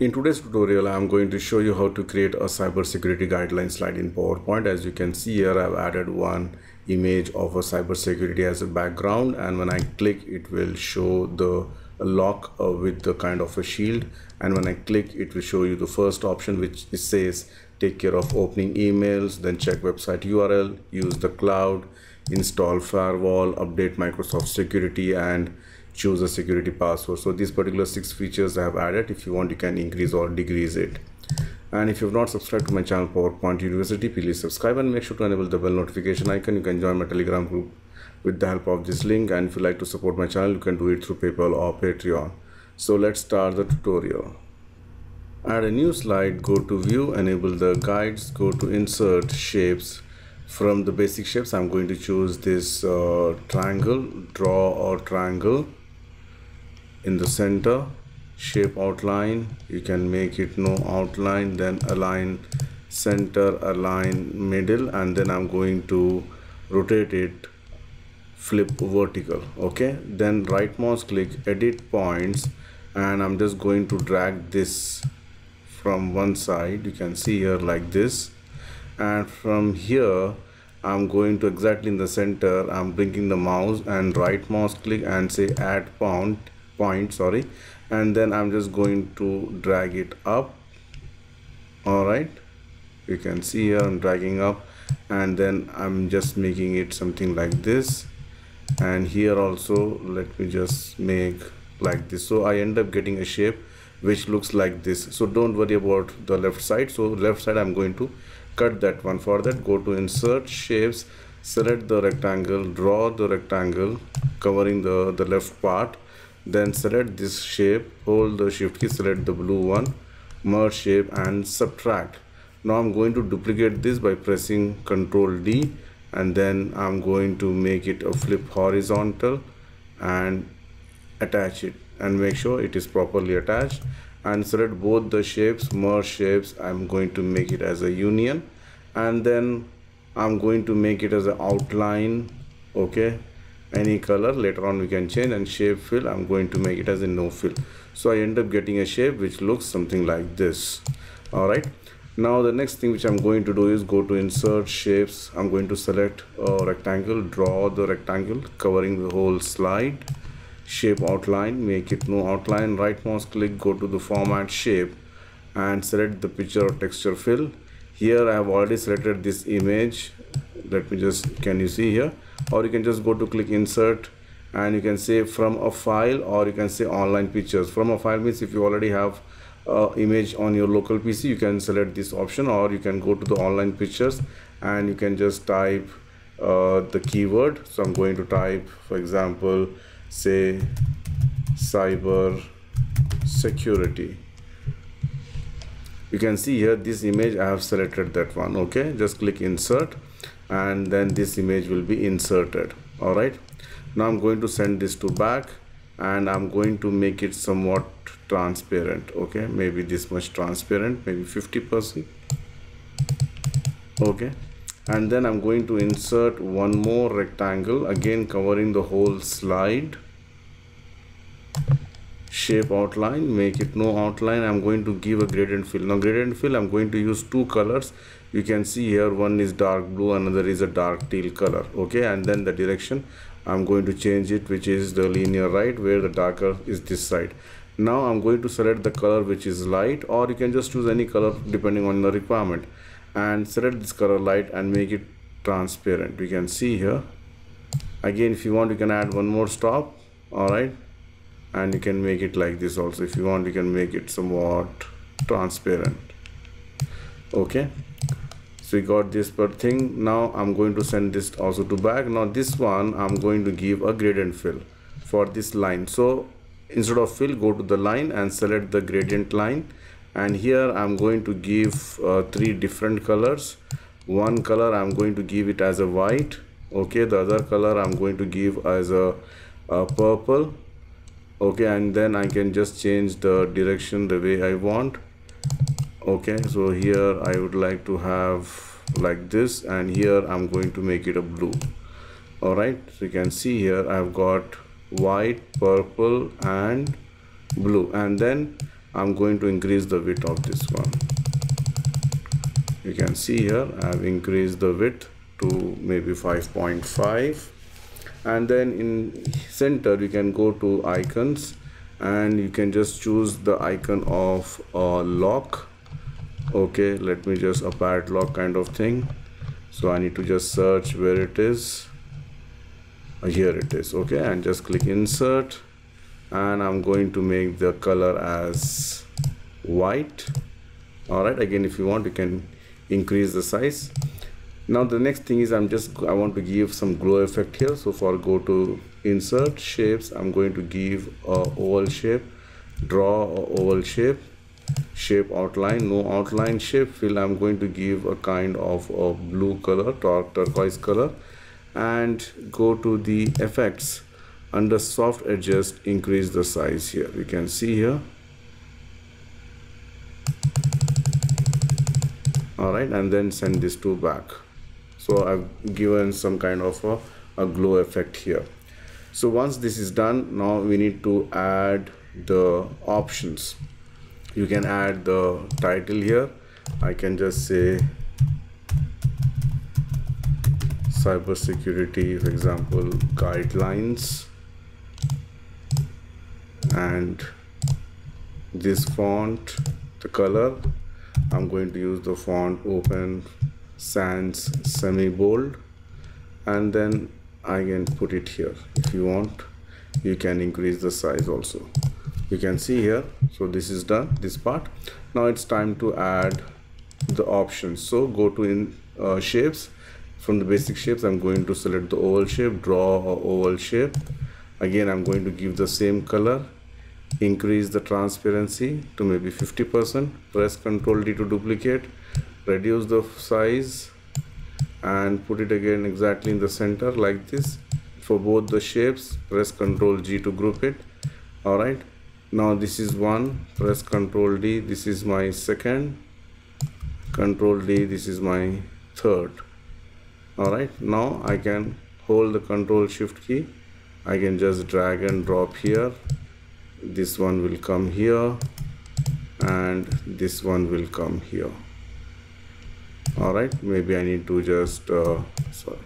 In today's tutorial, I'm going to show you how to create a cybersecurity guideline slide in PowerPoint. As you can see here, I've added one image of a cybersecurity as a background and when I click it will show the lock uh, with the kind of a shield and when I click it will show you the first option which says take care of opening emails then check website URL use the cloud install firewall update Microsoft security and choose a security password. So these particular six features I have added. If you want you can increase or decrease it. And if you have not subscribed to my channel PowerPoint University please subscribe and make sure to enable the bell notification icon. You can join my telegram group with the help of this link. And if you like to support my channel you can do it through PayPal or Patreon. So let's start the tutorial. Add a new slide go to view enable the guides go to insert shapes. From the basic shapes I'm going to choose this uh, triangle draw or triangle in the center shape outline. You can make it no outline then align center align middle and then I'm going to rotate it flip vertical okay? Then right mouse click edit points and I'm just going to drag this from one side. You can see here like this. And from here I'm going to exactly in the center. I'm bringing the mouse and right mouse click and say add point point sorry. And then I'm just going to drag it up. Alright. You can see here I'm dragging up. And then I'm just making it something like this. And here also let me just make like this. So I end up getting a shape which looks like this. So don't worry about the left side. So left side I'm going to cut that one for that. Go to insert shapes select the rectangle draw the rectangle covering the the left part then select this shape. Hold the shift key select the blue one. Merge shape and subtract. Now I'm going to duplicate this by pressing ctrl D. And then I'm going to make it a flip horizontal and attach it. And make sure it is properly attached. And select both the shapes merge shapes. I'm going to make it as a union. And then I'm going to make it as an outline. Okay any color later on we can change and shape fill. I'm going to make it as a no fill. So I end up getting a shape which looks something like this. Alright. Now the next thing which I'm going to do is go to insert shapes. I'm going to select a rectangle draw the rectangle covering the whole slide. Shape outline make it no outline. Right mouse click go to the format shape and select the picture or texture fill. Here I have already selected this image. Let me just can you see here or you can just go to click insert and you can say from a file or you can say online pictures. From a file means if you already have uh, image on your local PC you can select this option or you can go to the online pictures and you can just type uh, the keyword. So I'm going to type for example say cyber security. You can see here this image I have selected that one. Okay just click insert and then this image will be inserted. All right? Now I'm going to send this to back and I'm going to make it somewhat transparent okay? Maybe this much transparent maybe 50 percent. Okay? And then I'm going to insert one more rectangle again covering the whole slide shape outline make it no outline. I'm going to give a gradient fill. Now gradient fill I'm going to use two colors. You can see here one is dark blue another is a dark teal color okay? And then the direction I'm going to change it which is the linear right where the darker is this side. Now I'm going to select the color which is light or you can just choose any color depending on the requirement. And select this color light and make it transparent. We can see here. Again if you want you can add one more stop all right and you can make it like this also. If you want you can make it somewhat transparent. Okay? So we got this per thing. Now i'm going to send this also to back. Now this one i'm going to give a gradient fill for this line. So instead of fill go to the line and select the gradient line. And here i'm going to give uh, three different colors. One color i'm going to give it as a white. Okay? The other color i'm going to give as a, a purple okay and then i can just change the direction the way i want. Okay so here I would like to have like this and here I'm going to make it a blue. Alright so you can see here I've got white purple and blue. And then I'm going to increase the width of this one. You can see here I've increased the width to maybe 5.5 and then in center you can go to icons. And you can just choose the icon of a lock. Okay let me just a padlock kind of thing. So I need to just search where it is. Uh, here it is. Okay and just click insert. And I'm going to make the color as white. Alright again if you want you can increase the size now the next thing is I'm just I want to give some glow effect here. So for go to insert shapes I'm going to give a oval shape draw a oval shape shape outline no outline shape. Fill I'm going to give a kind of a blue color turquoise color. And go to the effects. Under soft edges increase the size here. You can see here. All right and then send this to back so I've given some kind of a, a glow effect here. So once this is done now we need to add the options. You can add the title here. I can just say cybersecurity for example guidelines. And this font the color I'm going to use the font open sans semi bold and then I can put it here. If you want you can increase the size also. You can see here so this is done this part. Now it's time to add the options. So go to in uh, shapes. From the basic shapes I'm going to select the oval shape draw a oval shape. Again I'm going to give the same color increase the transparency to maybe 50% press ctrl D to duplicate reduce the size and put it again exactly in the center like this for both the shapes. Press ctrl G to group it. Alright now this is one. Press ctrl D. This is my second. Control D. This is my third. Alright now I can hold the control shift key. I can just drag and drop here. This one will come here and this one will come here all right maybe I need to just uh, sorry.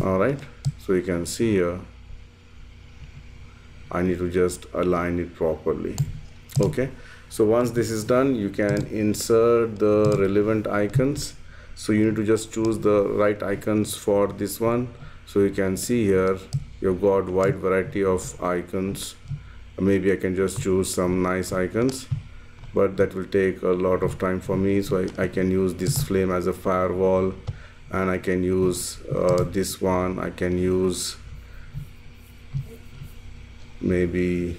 All right so you can see here I need to just align it properly. Okay so once this is done you can insert the relevant icons. So you need to just choose the right icons for this one. So you can see here you've got wide variety of icons. Maybe I can just choose some nice icons but that will take a lot of time for me so I, I can use this flame as a firewall and I can use uh, this one I can use maybe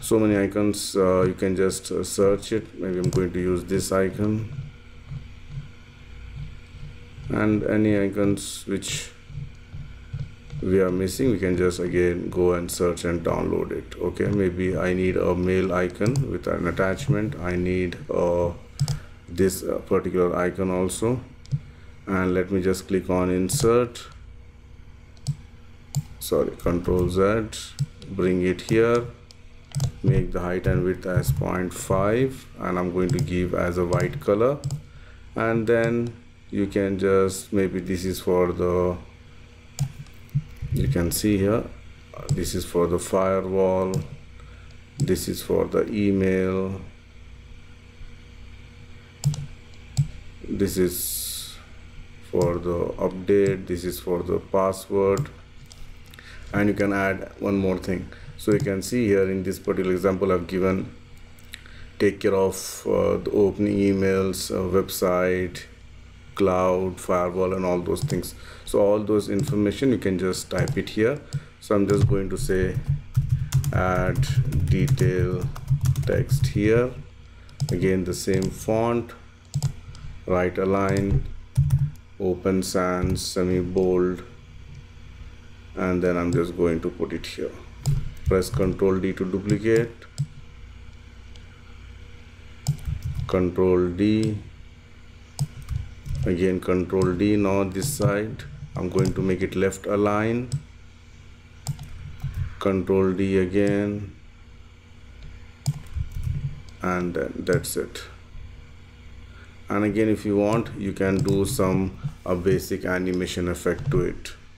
so many icons uh, you can just uh, search it. Maybe I'm going to use this icon. And any icons which we are missing we can just again go and search and download it okay? Maybe I need a mail icon with an attachment. I need uh, this uh, particular icon also. And let me just click on insert. Sorry control Z. Bring it here. Make the height and width as 0.5 and I'm going to give as a white color. And then you can just maybe this is for the you can see here this is for the firewall this is for the email this is for the update this is for the password. And you can add one more thing. So you can see here in this particular example I've given take care of uh, the opening emails uh, website cloud firewall and all those things. So all those information you can just type it here. So i'm just going to say add detail text here. Again the same font right align open sans semi bold and then i'm just going to put it here. Press ctrl d to duplicate. Ctrl d again control D now this side. I'm going to make it left align. Control D again. And that's it. And again if you want you can do some a basic animation effect to it